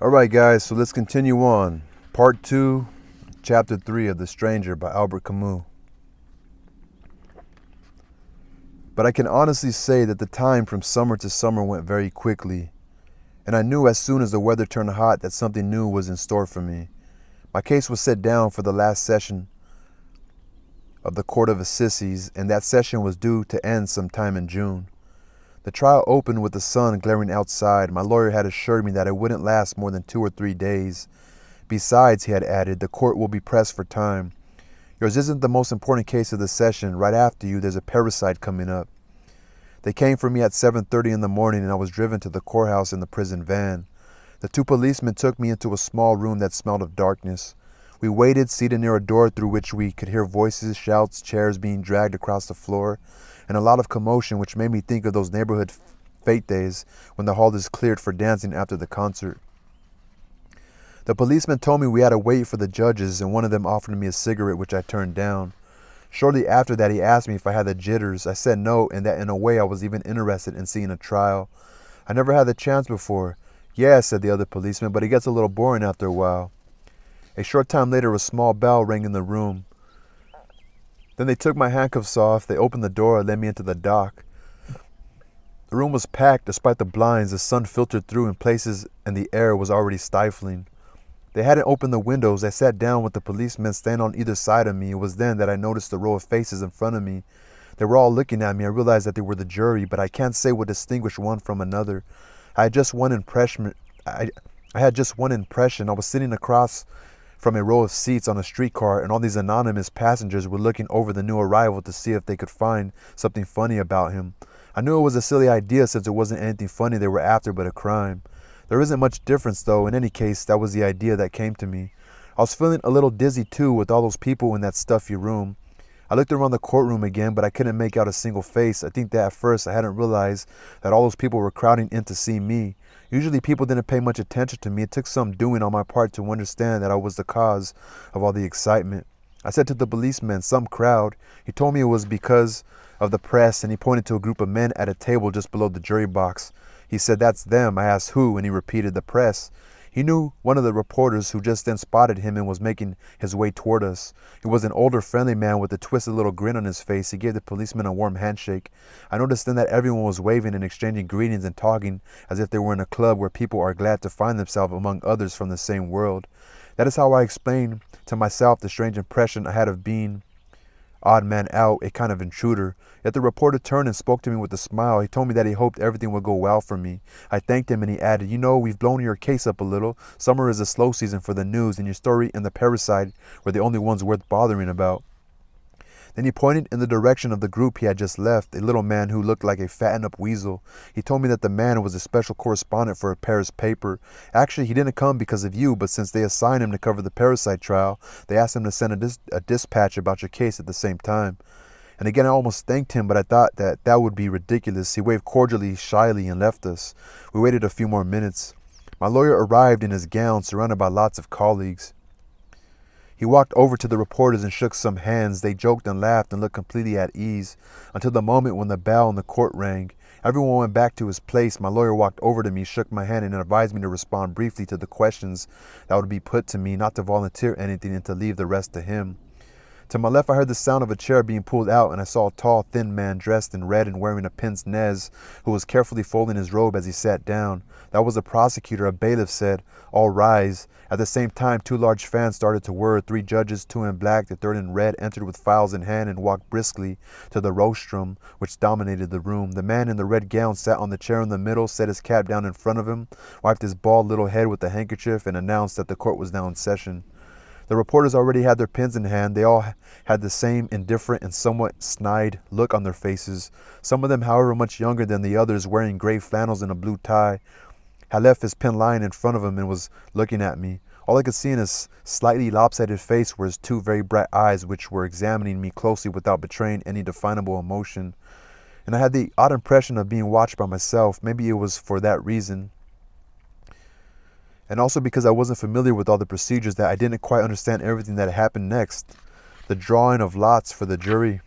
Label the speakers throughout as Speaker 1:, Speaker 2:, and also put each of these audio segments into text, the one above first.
Speaker 1: All right, guys, so let's continue on. Part two, chapter three of The Stranger by Albert Camus. But I can honestly say that the time from summer to summer went very quickly, and I knew as soon as the weather turned hot that something new was in store for me. My case was set down for the last session of the Court of Assizes, and that session was due to end sometime in June. The trial opened with the sun glaring outside. My lawyer had assured me that it wouldn't last more than two or three days. Besides, he had added, the court will be pressed for time. Yours isn't the most important case of the session. Right after you, there's a parricide coming up. They came for me at 7:30 in the morning and I was driven to the courthouse in the prison van. The two policemen took me into a small room that smelled of darkness. We waited, seated near a door through which we could hear voices, shouts, chairs being dragged across the floor, and a lot of commotion, which made me think of those neighborhood fete days when the hall is cleared for dancing after the concert. The policeman told me we had to wait for the judges, and one of them offered me a cigarette, which I turned down. Shortly after that, he asked me if I had the jitters. I said no, and that in a way I was even interested in seeing a trial. I never had the chance before. Yeah, said the other policeman, but it gets a little boring after a while. A short time later, a small bell rang in the room. Then they took my handcuffs off, they opened the door and led me into the dock. The room was packed despite the blinds, the sun filtered through in places, and the air was already stifling. They hadn't opened the windows. I sat down with the policemen standing on either side of me. It was then that I noticed the row of faces in front of me. They were all looking at me. I realized that they were the jury, but I can't say what distinguished one from another. I had just one impression. I, I had just one impression. I was sitting across from a row of seats on a streetcar, and all these anonymous passengers were looking over the new arrival to see if they could find something funny about him. I knew it was a silly idea since it wasn't anything funny they were after but a crime. There isn't much difference though, in any case, that was the idea that came to me. I was feeling a little dizzy too with all those people in that stuffy room. I looked around the courtroom again, but I couldn't make out a single face. I think that at first I hadn't realized that all those people were crowding in to see me. Usually people didn't pay much attention to me. It took some doing on my part to understand that I was the cause of all the excitement. I said to the policeman, some crowd. He told me it was because of the press and he pointed to a group of men at a table just below the jury box. He said, That's them. I asked who, and he repeated the press. He knew one of the reporters who just then spotted him and was making his way toward us. He was an older, friendly man with a twisted little grin on his face. He gave the policeman a warm handshake. I noticed then that everyone was waving and exchanging greetings and talking as if they were in a club where people are glad to find themselves among others from the same world. That is how I explained to myself the strange impression I had of being odd man out, a kind of intruder. Yet the reporter turned and spoke to me with a smile. He told me that he hoped everything would go well for me. I thanked him and he added, You know, we've blown your case up a little. Summer is a slow season for the news, and your story and the parricide were the only ones worth bothering about. Then he pointed in the direction of the group he had just left, a little man who looked like a fattened up weasel. He told me that the man was a special correspondent for a Paris paper. Actually, he didn't come because of you, but since they assigned him to cover the parricide trial, they asked him to send a, dis a dispatch about your case at the same time. And again, I almost thanked him, but I thought that that would be ridiculous. He waved cordially, shyly, and left us. We waited a few more minutes. My lawyer arrived in his gown, surrounded by lots of colleagues. He walked over to the reporters and shook some hands. They joked and laughed and looked completely at ease until the moment when the bell in the court rang. Everyone went back to his place. My lawyer walked over to me, shook my hand, and advised me to respond briefly to the questions that would be put to me, not to volunteer anything, and to leave the rest to him. To my left, I heard the sound of a chair being pulled out, and I saw a tall, thin man dressed in red and wearing a pince nez, who was carefully folding his robe as he sat down. That was the prosecutor. A bailiff said, All rise. At the same time, two large fans started to whir. Three judges, two in black, the third in red, entered with files in hand and walked briskly to the rostrum, which dominated the room. The man in the red gown sat on the chair in the middle, set his cap down in front of him, wiped his bald little head with a handkerchief, and announced that the court was now in session. The reporters already had their pens in hand. They all had the same indifferent and somewhat snide look on their faces. Some of them, however, much younger than the others, wearing gray flannels and a blue tie, had left his pen lying in front of him and was looking at me. All I could see in his slightly lopsided face were his two very bright eyes, which were examining me closely without betraying any definable emotion. And I had the odd impression of being watched by myself. Maybe it was for that reason and also because I wasn't familiar with all the procedures that I didn't quite understand everything that happened next. The drawing of lots for the jury.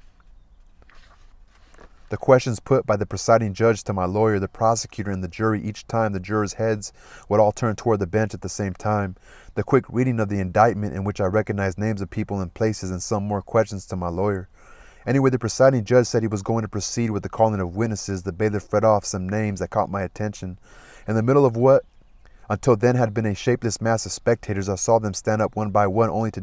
Speaker 1: The questions put by the presiding judge to my lawyer, the prosecutor, and the jury each time the jurors' heads would all turn toward the bench at the same time. The quick reading of the indictment, in which I recognized names of people and places, and some more questions to my lawyer. Anyway, the presiding judge said he was going to proceed with the calling of witnesses. The bailiff read off some names that caught my attention. In the middle of what until then had been a shapeless mass of spectators, I saw them stand up one by one, only to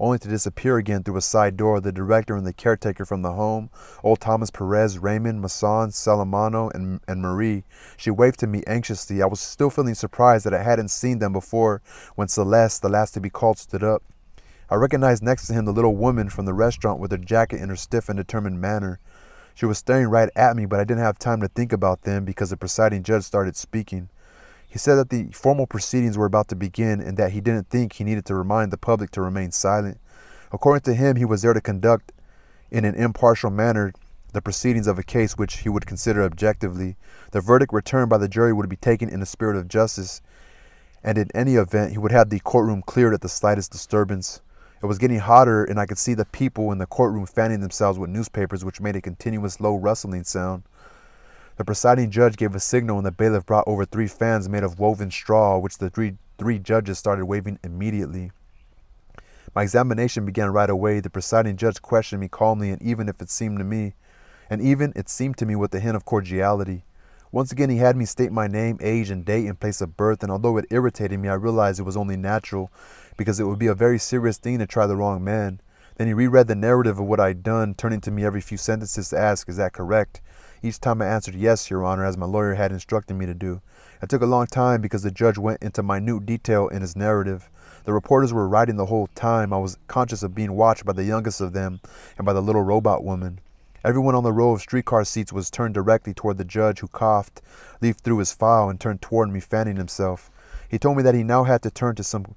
Speaker 1: only to disappear again through a side door. The director and the caretaker from the home, old Thomas Perez, Raymond, Masson, Salamano, and, and Marie. She waved to me anxiously. I was still feeling surprised that I hadn't seen them before when Celeste, the last to be called, stood up. I recognized next to him the little woman from the restaurant with her jacket in her stiff and determined manner. She was staring right at me, but I didn't have time to think about them because the presiding judge started speaking. He said that the formal proceedings were about to begin and that he didn't think he needed to remind the public to remain silent. According to him, he was there to conduct in an impartial manner the proceedings of a case which he would consider objectively. The verdict returned by the jury would be taken in the spirit of justice, and in any event, he would have the courtroom cleared at the slightest disturbance. It was getting hotter, and I could see the people in the courtroom fanning themselves with newspapers, which made a continuous low rustling sound. The presiding judge gave a signal and the bailiff brought over three fans made of woven straw, which the three, three judges started waving immediately. My examination began right away. The presiding judge questioned me calmly, and even if it seemed to me, and even it seemed to me with a hint of cordiality. Once again, he had me state my name, age, and date and place of birth, and although it irritated me, I realized it was only natural, because it would be a very serious thing to try the wrong man. Then he reread the narrative of what I'd done, turning to me every few sentences to ask, Is that correct? Each time I answered yes, Your Honor, as my lawyer had instructed me to do. It took a long time because the judge went into minute detail in his narrative. The reporters were writing the whole time. I was conscious of being watched by the youngest of them and by the little robot woman. Everyone on the row of streetcar seats was turned directly toward the judge, who coughed, leafed through his file, and turned toward me, fanning himself. He told me that he now had to turn to some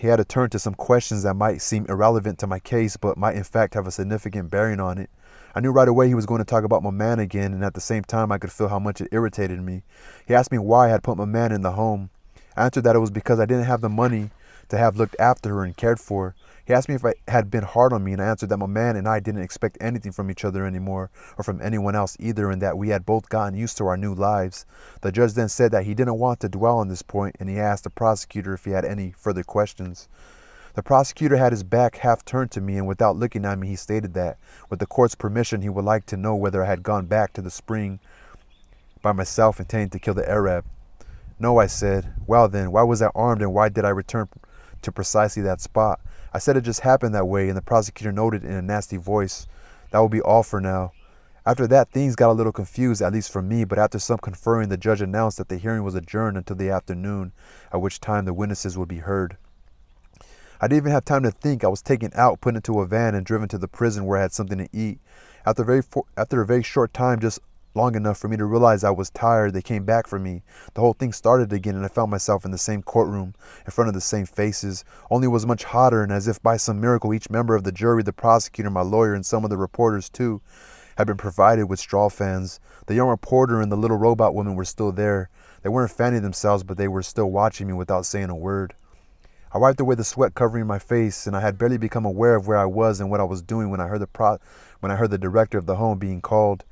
Speaker 1: he had to turn to some questions that might seem irrelevant to my case, but might in fact have a significant bearing on it. I knew right away he was going to talk about Maman again, and at the same time, I could feel how much it irritated me. He asked me why I had put Maman in the home. I answered that it was because I didn't have the money to have looked after her and cared for. He asked me if I had been hard on me, and I answered that Maman and I didn't expect anything from each other anymore, or from anyone else either, and that we had both gotten used to our new lives. The judge then said that he didn't want to dwell on this point, and he asked the prosecutor if he had any further questions. The prosecutor had his back half turned to me, and without looking at me, he stated that, with the court's permission, he would like to know whether I had gone back to the spring by myself intending to kill the Arab. No, I said. Well, then, why was I armed and why did I return to precisely that spot? I said it just happened that way, and the prosecutor noted in a nasty voice, That will be all for now. After that, things got a little confused, at least for me, but after some conferring, the judge announced that the hearing was adjourned until the afternoon, at which time the witnesses would be heard. I didn't even have time to think. I was taken out, put into a van, and driven to the prison where I had something to eat. After a very, after a very short time, just long enough for me to realize I was tired, they came back for me. The whole thing started again, and I found myself in the same courtroom, in front of the same faces, only it was much hotter, and as if by some miracle, each member of the jury, the prosecutor, my lawyer, and some of the reporters, too, had been provided with straw fans. The young reporter and the little robot woman were still there. They weren't fanning themselves, but they were still watching me without saying a word. I wiped away the sweat covering my face, and I had barely become aware of where I was and what I was doing when I heard the pro- when I heard the director of the home being called.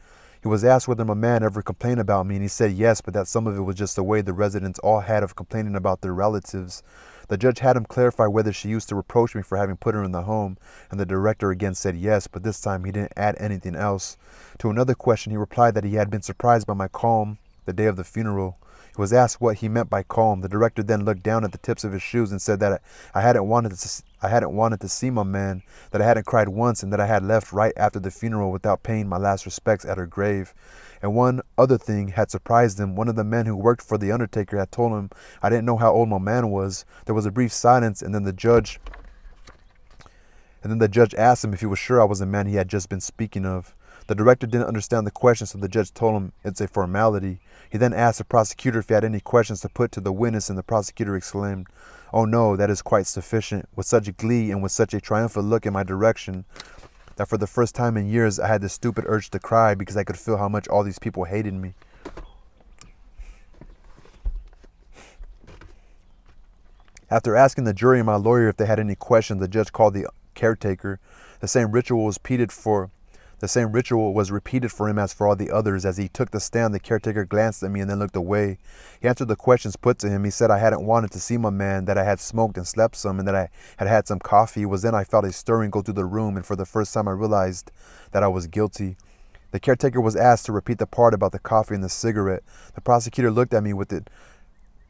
Speaker 1: He was asked whether Maman ever complained about me, and he said yes, but that some of it was just the way the residents all had of complaining about their relatives. The judge had him clarify whether she used to reproach me for having put her in the home, and the director again said yes, but this time he didn't add anything else. To another question, he replied that he had been surprised by my calm the day of the funeral. Was asked what he meant by calm. The director then looked down at the tips of his shoes and said that I hadn't wanted to I hadn't wanted to see Maman, that I hadn't cried once, and that I had left right after the funeral without paying my last respects at her grave. And one other thing had surprised him. One of the men who worked for the undertaker had told him I didn't know how old Maman was. There was a brief silence, and then the judge and then the judge asked him if he was sure I was the man he had just been speaking of. The director didn't understand the question, so the judge told him it's a formality. He then asked the prosecutor if he had any questions to put to the witness, and the prosecutor exclaimed, Oh no, that is quite sufficient, with such glee and with such a triumphant look in my direction that for the first time in years I had the stupid urge to cry because I could feel how much all these people hated me. After asking the jury and my lawyer if they had any questions, the judge called the caretaker. The same ritual was repeated for The same ritual was repeated for him as for all the others. As he took the stand, the caretaker glanced at me and then looked away. He answered the questions put to him. He said I hadn't wanted to see Maman, that I had smoked and slept some, and that I had had some coffee. It was then I felt a stirring go through the room, and for the first time I realized that I was guilty. The caretaker was asked to repeat the part about the coffee and the cigarette. The prosecutor looked at me with it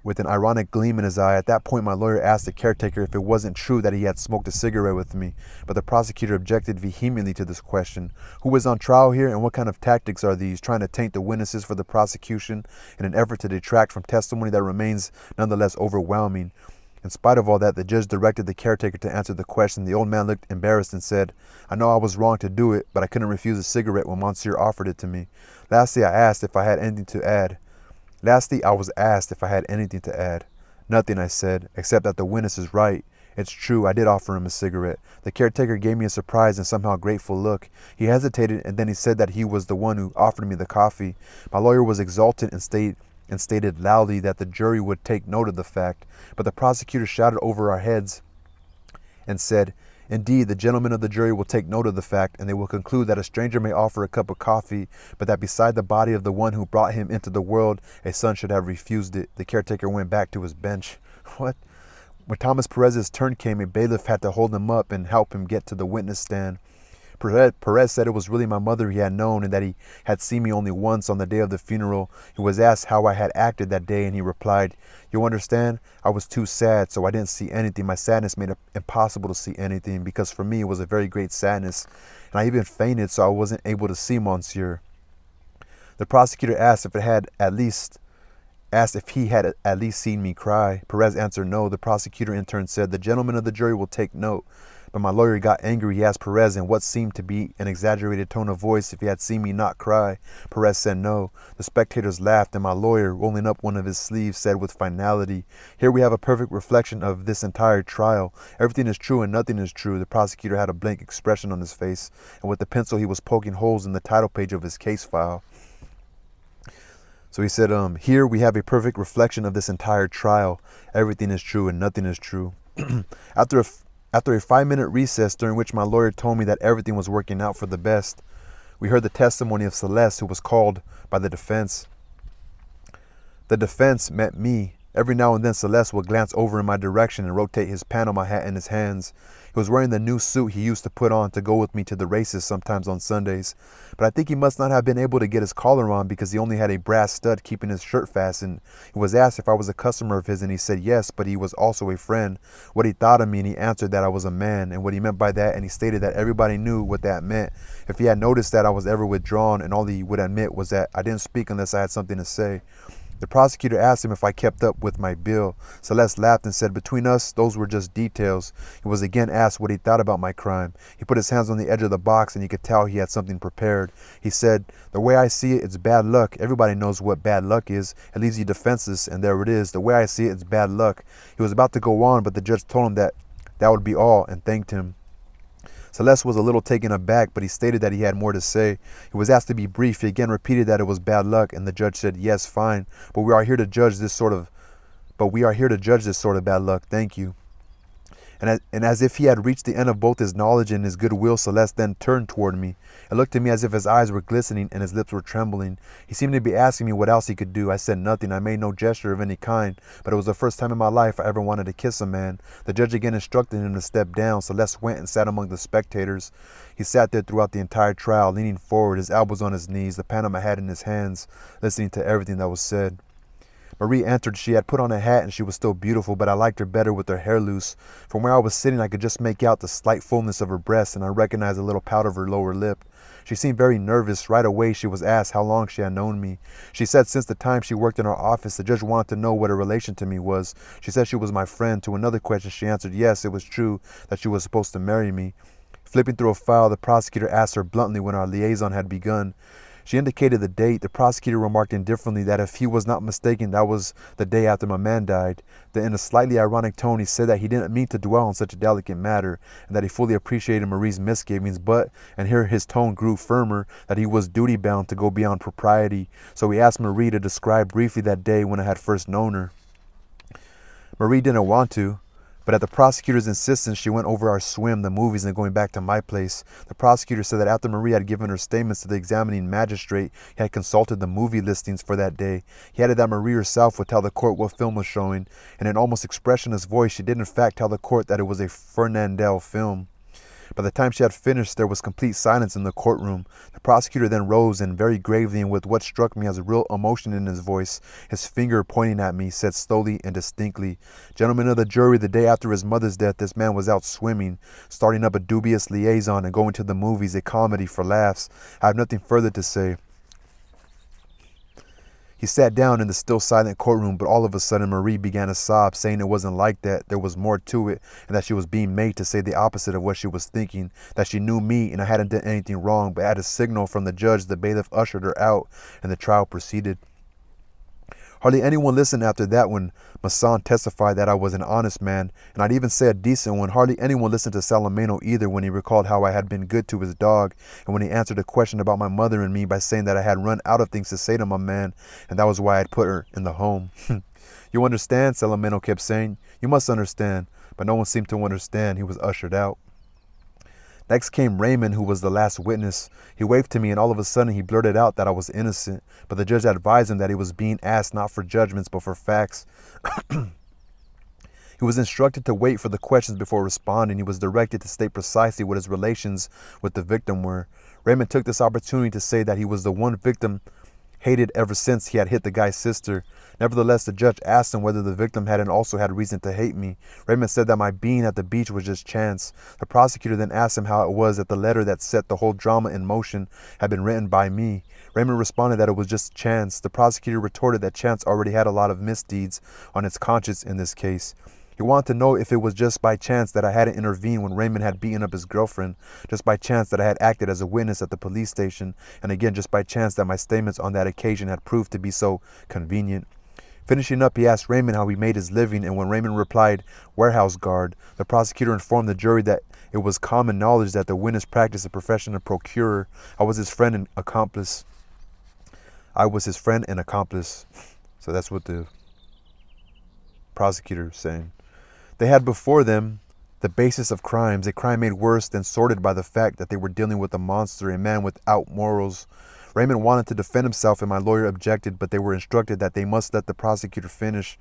Speaker 1: with an ironic gleam in his eye. At that point, my lawyer asked the caretaker if it wasn't true that he had smoked a cigarette with me, but the prosecutor objected vehemently to this question. Who is on trial here, and what kind of tactics are these, trying to taint the witnesses for the prosecution in an effort to detract from testimony that remains nonetheless overwhelming? In spite of all that, the judge directed the caretaker to answer the question. The old man looked embarrassed and said, I know I was wrong to do it, but I couldn't refuse a cigarette when Monsieur offered it to me. Lastly, I asked if I had anything to add. Lastly, I was asked if I had anything to add. Nothing, I said, except that the witness is right. It's true, I did offer him a cigarette. The caretaker gave me a surprised and somehow grateful look. He hesitated and then he said that he was the one who offered me the coffee. My lawyer was exultant and stated and stated loudly that the jury would take note of the fact, but the prosecutor shouted over our heads and said, Indeed, the gentlemen of the jury will take note of the fact, and they will conclude that a stranger may offer a cup of coffee, but that beside the body of the one who brought him into the world, a son should have refused it. The caretaker went back to his bench. What? When Thomas Perez's turn came, a bailiff had to hold him up and help him get to the witness stand. Perez said it was really my mother he had known and that he had seen me only once on the day of the funeral. He was asked how I had acted that day and he replied, You understand? I was too sad, so I didn't see anything. My sadness made it impossible to see anything because for me it was a very great sadness. And I even fainted, so I wasn't able to see Monsieur. The prosecutor asked if it had at least asked if he had at least seen me cry. Perez answered no. The prosecutor in turn said, The gentleman of the jury will take note. But my lawyer got angry. He asked Perez in what seemed to be an exaggerated tone of voice if he had seen me not cry. Perez said no. The spectators laughed, and my lawyer, rolling up one of his sleeves, said with finality, Here we have a perfect reflection of this entire trial. Everything is true and nothing is true. The prosecutor had a blank expression on his face, and with the pencil he was poking holes in the title page of his case file. So he said, um, Here we have a perfect reflection of this entire trial. Everything is true and nothing is true. After a after a five minute recess during which my lawyer told me that everything was working out for the best, we heard the testimony of Celeste, who was called by the defense. The defense met me. Every now and then, Celeste would glance over in my direction and rotate his Panama hat in his hands. He was wearing the new suit he used to put on to go with me to the races sometimes on Sundays. But I think he must not have been able to get his collar on because he only had a brass stud keeping his shirt fastened. He was asked if I was a customer of his and he said yes, but he was also a friend. What he thought of me and he answered that I was a man and what he meant by that and he stated that everybody knew what that meant. If he had noticed that I was ever withdrawn and all he would admit was that I didn't speak unless I had something to say. The prosecutor asked him if I kept up with my bill. Celeste laughed and said, Between us, those were just details. He was again asked what he thought about my crime. He put his hands on the edge of the box and you could tell he had something prepared. He said, The way I see it, it's bad luck. Everybody knows what bad luck is. It leaves you defenseless, and there it is. The way I see it, it's bad luck. He was about to go on, but the judge told him that that would be all and thanked him. Celeste was a little taken aback, but he stated that he had more to say. He was asked to be brief. He again repeated that it was bad luck, and the judge said, Yes, fine, but we are here to judge this sort of but we are here to judge this sort of bad luck. Thank you. And as, and as if he had reached the end of both his knowledge and his goodwill, Celeste then turned toward me. It looked to me as if his eyes were glistening and his lips were trembling. He seemed to be asking me what else he could do. I said nothing. I made no gesture of any kind, but it was the first time in my life I ever wanted to kiss a man. The judge again instructed him to step down. Celeste went and sat among the spectators. He sat there throughout the entire trial, leaning forward, his elbows on his knees, the Panama hat in his hands, listening to everything that was said. Marie entered. She had put on a hat and she was still beautiful, but I liked her better with her hair loose. From where I was sitting, I could just make out the slight fullness of her breast and I recognized a little pout of her lower lip. She seemed very nervous. Right away, she was asked how long she had known me. She said since the time she worked in our office, the judge wanted to know what her relation to me was. She said she was my friend. To another question, she answered yes, it was true that she was supposed to marry me. Flipping through a file, the prosecutor asked her bluntly when our liaison had begun. She indicated the date. The prosecutor remarked indifferently that if he was not mistaken, that was the day after Maman died. Then, in a slightly ironic tone, he said that he didn't mean to dwell on such a delicate matter, and that he fully appreciated Marie's misgivings, but, and here his tone grew firmer, that he was duty bound to go beyond propriety. So he asked Marie to describe briefly that day when I had first known her. Marie didn't want to. But at the prosecutor's insistence, she went over our swim, the movies, and going back to my place. The prosecutor said that after Marie had given her statements to the examining magistrate, he had consulted the movie listings for that day. He added that Marie herself would tell the court what film was showing. And in an almost expressionless voice, she did in fact tell the court that it was a Fernandel film. By the time she had finished, there was complete silence in the courtroom. The prosecutor then rose and, very gravely and with what struck me as real emotion in his voice, his finger pointing at me, said slowly and distinctly, Gentlemen of the jury, the day after his mother's death, this man was out swimming, starting up a dubious liaison and going to the movies, a comedy for laughs. I have nothing further to say. He sat down in the still silent courtroom, but all of a sudden Marie began to sob, saying it wasn't like that, there was more to it, and that she was being made to say the opposite of what she was thinking, that she knew me and I hadn't done anything wrong, but at a signal from the judge, the bailiff ushered her out, and the trial proceeded. Hardly anyone listened after that when Masson testified that I was an honest man, and I'd even say a decent one. Hardly anyone listened to Salamano either when he recalled how I had been good to his dog, and when he answered a question about my mother and me by saying that I had run out of things to say to Maman, and that was why I'd put her in the home. you understand? Salamano kept saying. You must understand. But no one seemed to understand. He was ushered out. Next came Raymond, who was the last witness. He waved to me, and all of a sudden he blurted out that I was innocent. But the judge advised him that he was being asked not for judgments, but for facts. he was instructed to wait for the questions before responding. He was directed to state precisely what his relations with the victim were. Raymond took this opportunity to say that he was the one victim hated ever since he had hit the guy's sister. Nevertheless, the judge asked him whether the victim hadn't also had reason to hate me. Raymond said that my being at the beach was just chance. The prosecutor then asked him how it was that the letter that set the whole drama in motion had been written by me. Raymond responded that it was just chance. The prosecutor retorted that chance already had a lot of misdeeds on its conscience in this case. He wanted to know if it was just by chance that I hadn't intervened when Raymond had beaten up his girlfriend, just by chance that I had acted as a witness at the police station, and again just by chance that my statements on that occasion had proved to be so convenient. Finishing up, he asked Raymond how he made his living, and when Raymond replied, warehouse guard, the prosecutor informed the jury that it was common knowledge that the witness practiced the profession of procurer. I was his friend and accomplice. I was his friend and accomplice. So that's what the prosecutor is saying. They had before them the basis of crimes, a crime made worse than sorted by the fact that they were dealing with a monster, a man without morals. Raymond wanted to defend himself and my lawyer objected, but they were instructed that they must let the prosecutor finish.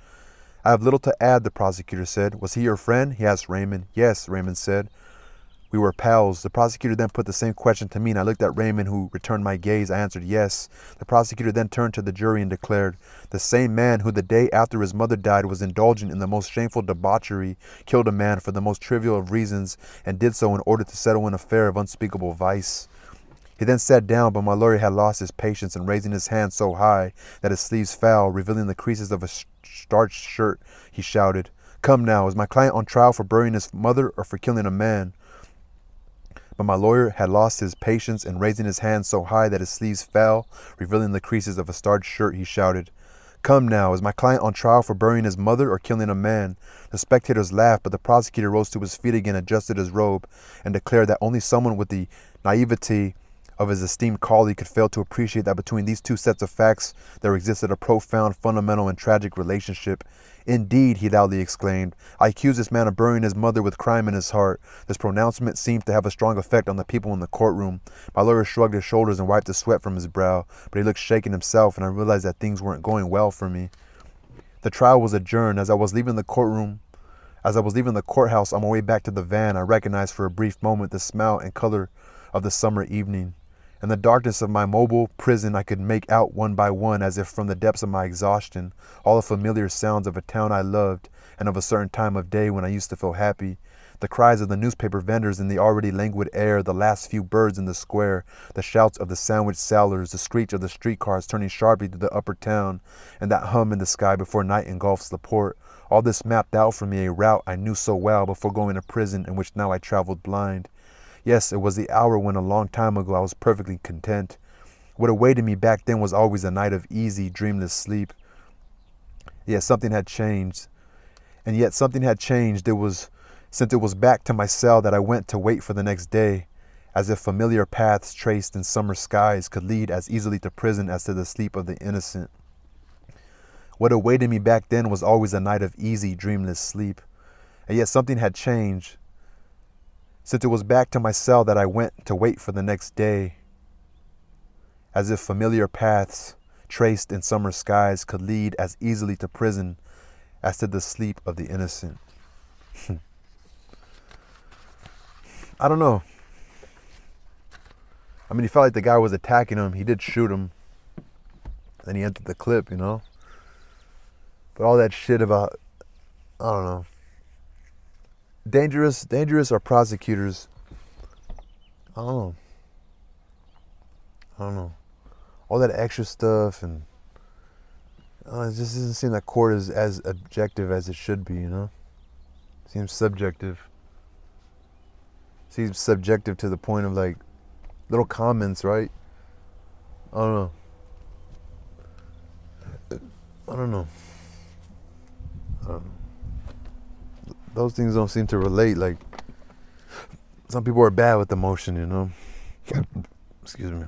Speaker 1: I have little to add, the prosecutor said. Was he your friend? He asked Raymond. Yes, Raymond said. We were pals. The prosecutor then put the same question to me, and I looked at Raymond, who returned my gaze. I answered yes. The prosecutor then turned to the jury and declared, The same man who the day after his mother died was indulgent in the most shameful debauchery killed a man for the most trivial of reasons, and did so in order to settle an affair of unspeakable vice. He then sat down, but my lawyer had lost his patience, and raising his hand so high that his sleeves fell, revealing the creases of a starched shirt, he shouted, Come now, is my client on trial for burying his mother or for killing a man? But my lawyer had lost his patience, and raising his hand so high that his sleeves fell, revealing the creases of a starched shirt, he shouted, Come now, is my client on trial for burying his mother or killing a man? The spectators laughed, but the prosecutor rose to his feet again, adjusted his robe, and declared that only someone with the naivety of his esteemed colleague could fail to appreciate that between these two sets of facts there existed a profound, fundamental, and tragic relationship, Indeed, he loudly exclaimed, I accuse this man of burying his mother with crime in his heart. This pronouncement seemed to have a strong effect on the people in the courtroom. My lawyer shrugged his shoulders and wiped the sweat from his brow, but he looked shaken himself, and I realized that things weren't going well for me. The trial was adjourned. As I was leaving the courtroom, as I was leaving the courthouse on my way back to the van, I recognized for a brief moment the smell and color of the summer evening. In the darkness of my mobile prison, I could make out one by one, as if from the depths of my exhaustion, all the familiar sounds of a town I loved and of a certain time of day when I used to feel happy. The cries of the newspaper vendors in the already languid air, the last few birds in the square, the shouts of the sandwich sellers, the screech of the streetcars turning sharply to the upper town, and that hum in the sky before night engulfs the port. All this mapped out for me a route I knew so well before going to prison in which now I traveled blind. Yes, it was the hour when a long time ago I was perfectly content. What awaited me back then was always a night of easy, dreamless sleep. Yet something had changed. And yet something had changed. It was since it was back to my cell that I went to wait for the next day, as if familiar paths traced in summer skies could lead as easily to prison as to the sleep of the innocent. What awaited me back then was always a night of easy, dreamless sleep. And yet something had changed. Since it was back to my cell that I went to wait for the next day, as if familiar paths traced in summer skies could lead as easily to prison as to the sleep of the innocent. I don't know. I mean, he felt like the guy was attacking him. He did shoot him. Then he entered the clip, you know? But all that shit about, I don't know. Dangerous, dangerous are prosecutors. I don't know. I don't know. All that extra stuff and uh, it just doesn't seem that court is as objective as it should be, you know? Seems subjective. Seems subjective to the point of like little comments, right? I don't know. I don't know. I don't know. Those things don't seem to relate. Like some people are bad with emotion, you know. Excuse me.